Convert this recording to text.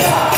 야!